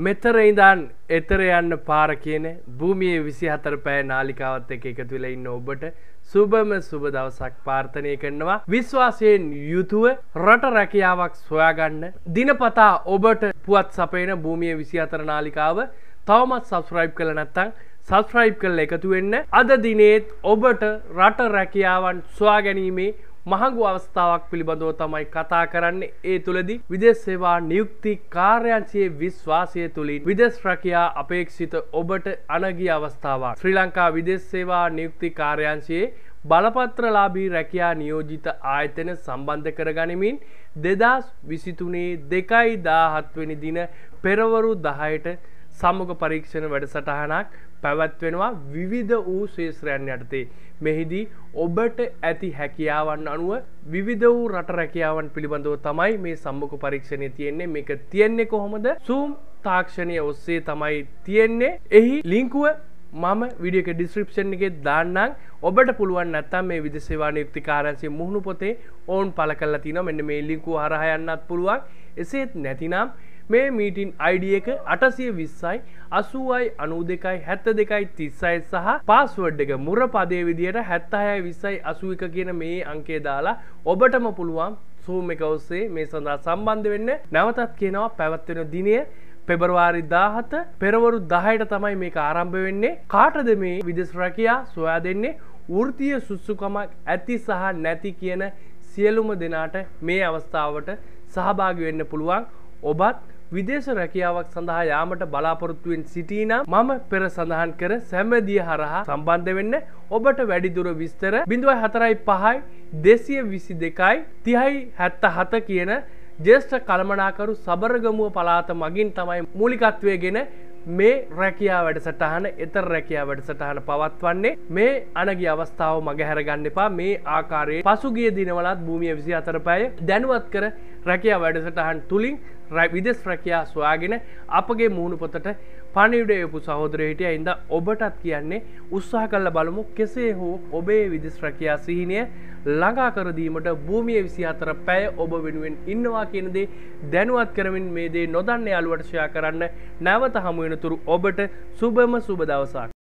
මෙතර ඉඳන් එතර යන්න පාර කියන භූමියේ විසි හතර පෑ නාලිකාවත් එක එකතු වෙලා ඉන්න ඔබට සුබම සුබ දවසක් පාර්ථනය කරනවා. විශ්වාසයෙන් යුතුව රට රැකියාවක් සොයාගන්න දිනපතා ඔබට පුවත් සපයන භූමිය විසි අතර නාලිකාව තවමත් සබස්ක්‍රයිබ් කළ නැත්තං සබස්ක්‍රයිබ් කළ එකතු වෙන්න. අද දිනේත් ඔබට රට රැකියාවන් සොයා ගැනීමේ මහඟු අවස්ථාවක් පිළිබඳව තමයි කතා කරන්න. ඒ තුළදි විදෙස් සේවා නියුක්ති කාර්යංශයේ විශ්වාසය තුළින් විදෙස් රැකියා අපේක්ෂිත ඔබට අනගී අවස්ථාවක්. ශ්‍රී ලංකා විදෙස් සේවා නියුක්ති කාර්යංශයේ බලපත්‍රලාබී රැකියා නියෝජිත ආයතන සම්බන්ධ කරගනිමින් දෙදස් විසිතුනේ දෙකයි දාහත්වනි දින පෙරවරු දහයට සම්මුඛ පරීක්ෂණ වැඩසටහනක් පැවැත්වෙනවා විවිධ වූ ශේත්‍රයන් යටතේ. මෙහිදී ඔබට ඇති හැකියාවන් අනුව විවිධ වූ රට රැකියාවන් පිළිබඳව තමයි මේ සම්මුඛ පරීක්ෂණය තියෙන්නේ. මේක තියෙන්නේ කොහොමද? සූම් තාක්ෂණය ඔස්සේ තමයි තියෙන්නේ. එහි ලිංකුව මම විඩියක ඩිස්ක්‍රිප්ෂන් එකේ දාන්නම්. ඔබට පුළුවන් නැත්තම් මේ විදේශ සේවා නියුක්ති කාර්යාංශයේ මුහුණු පොතේ ඕන් පළ කරලා තිනවා. මෙන්න මේ ලිංකුව හරහා යන්නත් පුළුවන්. එසේත් නැතිනම් මේ මීටින් අයිඩ එක අටසිය විස්සයි අසුවයි අනු දෙකයි හැත්ත දෙකයි තිස්සයි සහ පාස්වඩ් එක මුර පදේ විදියට හැත්තහය විස්සයි අසුව එක කියන මේ අංකේ දාලා ඔබටම පුළුවන් සූම එක ඔස්සේ මේ සඳහා සම්බන්ධ වෙන්න. නැවතත් කියනවා පැවත්වෙන දිනය පෙබරවාරි දාහත පෙරවරු දහයට තමයි මේක ආරම්භ වෙන්නේ. කාටද මේ විදෙස් රැකයා සොයා දෙන්නේ? වෘතිය සුස්සුකමක් ඇති සහ නැති කියන සියලුම දෙනාට මේ අවස්ථාවට සහභාගි වෙන්න පුළුවන්. ඔබත් විදේශ රැකියාවක් සඳහා යාමට බලාපොරොත්තුවෙන් සිටීනම් මම පෙර සඳහන් කර සැමදිය හරහා සම්බන්ධ වෙන්න ඔබට වැඩිදුර විස්තර බිඳුවයි හතරයි පහයි දෙසිය විසි දෙකයි තිහයි හැත්ත හත කියන ජේෂ්ඨ කළමනාකරු සබරගමුව පලාත මගින් තමයි මූලිකත්වය ගෙන මේ රැකියා වැඩසටහන එතර රැකියා වැඩසටහන පවත්වන්නේ. මේ අනගි අවස්ථාව මගහැරගන්න එපා. මේ ආකාරයේ පසුගිය දිනවලත් භූමිය විසි අතර පැය දැනුවත් කර රැකියා වැඩසටහන් තුළින් විදෙස් රැකයා සොයාගෙන අපගේ මුහුණු පොතට පනිවිඩයපු සහෝදරය හිටිය ඉඳ ඔබටත් කියන්නේ උත්සාහ කල්ල බලමු කෙසේ හෝ ඔබේ විදිස් රැකයා සිහිනය ළඟා කරදීමට භූමිය විසි අතර පැය ඔබ වෙනුවෙන් ඉන්නවා කියනදේ දැනුවත් කරමින් මේ දේ නොදන්න යාලුවට ෂයා කරන්න නැවත හමුවෙනතුරු ඔබට සුබම සුබ දවසක්.